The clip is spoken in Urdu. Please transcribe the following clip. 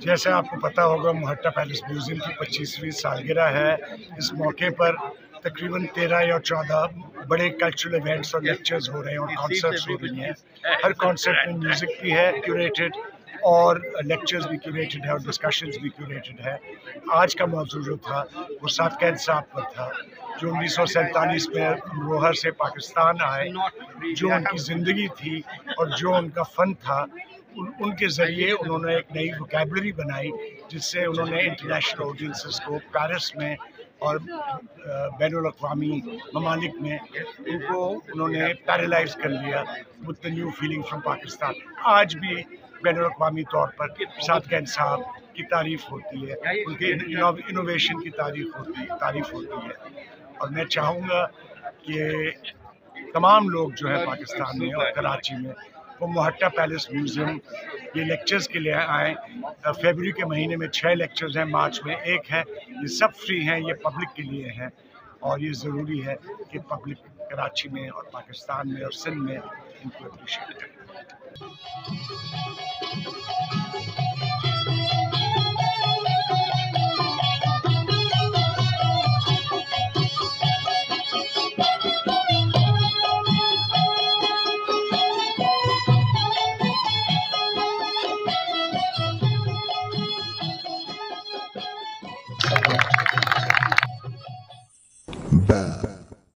جیسے آپ کو پتا ہوگا محٹا پیلس میوزیم کی پچیسویں سالگرہ ہے۔ اس موقع پر تقریباً تیرہ یا چودہ بڑے کلچرل ایونٹس اور لیکچرز ہو رہے ہیں اور کانسرٹس ہو رہی ہیں۔ ہر کانسرٹ میں میوزک بھی ہے کیوریٹڈ اور لیکچرز بھی کیوریٹڈ ہے اور ڈسکشنز بھی کیوریٹڈ ہے۔ آج کا موضوع جو تھا، وہ ساتھ صاحب پر تھا، جو انیس سو سینتالیس میں امروہر سے پاکستان آئے، جو ان کی زندگی تھی اور جو ان کا فن تھا۔ ان کے ذریعے انہوں نے ایک نئی وکیبلری بنائی، جس سے انہوں نے انٹرنیشنل آڈینسز کو پیرس میں اور بین الاقوامی ممالک میں ان کو انہوں نے پیرالائز کر لیا with the new feeling from Pakistan آج بھی بین الاقوامی طور پر سات کا صاحب کی تعریف ہوتی ہے، ان کے انوویشن کی تعریف ہوتی ہے تعریف ہوتی ہے۔ اور میں چاہوں گا کہ تمام لوگ جو ہے پاکستان میں اور کراچی میں وہ محٹا پیلس میوزیم یہ لیکچرز کے لیے آئیں فیبری کے مہینے میں چھ لیکچرز ہیں، مارچ میں ایک ہے۔ یہ سب فری ہیں، یہ پبلک کے لیے ہیں۔ اور یہ ضروری ہے کہ پبلک کراچی میں اور پاکستان میں اور سندھ میں ان کو اپریشیٹ کریں۔ Thank you. Santa.